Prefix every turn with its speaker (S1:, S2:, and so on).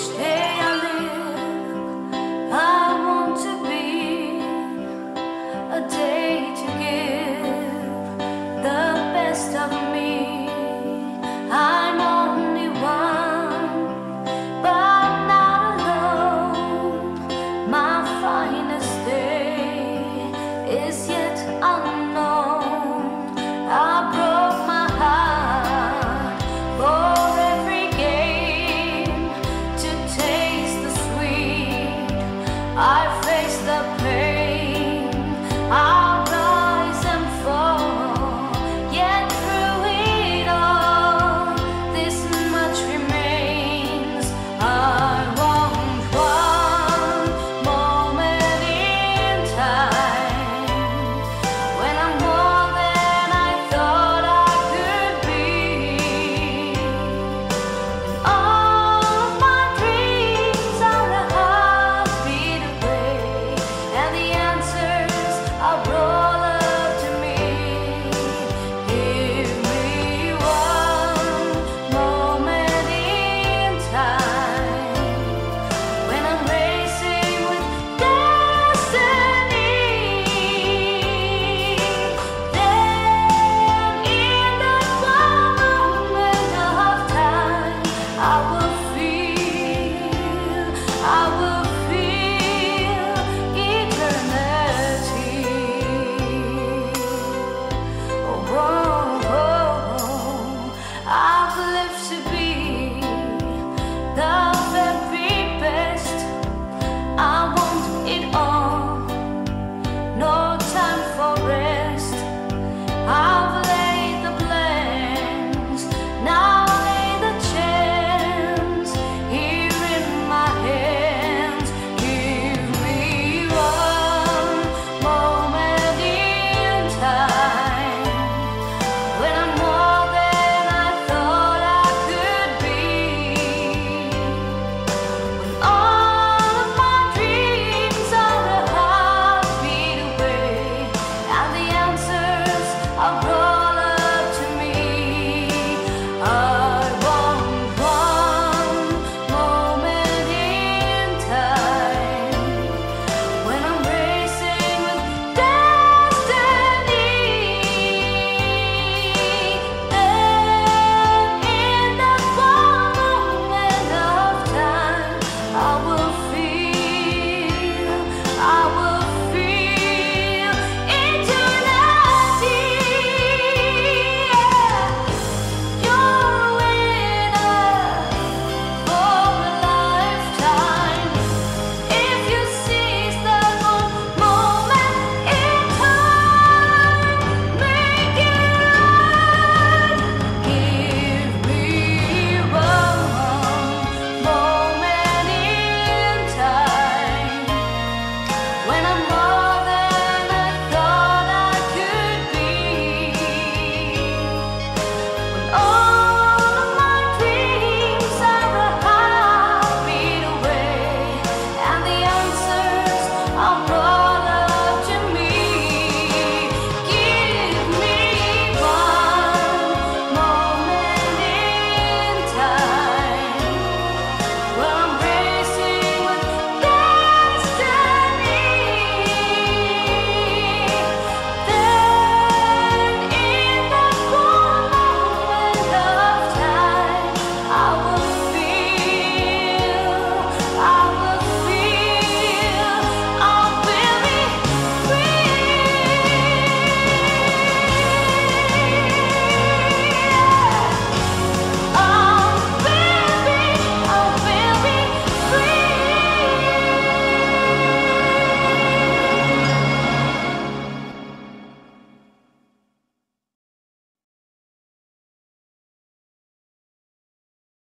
S1: stay. I will